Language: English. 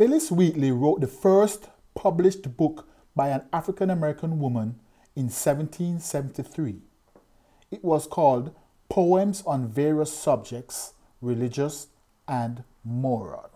Phillis Wheatley wrote the first published book by an African American woman in 1773. It was called Poems on Various Subjects, Religious and Moral.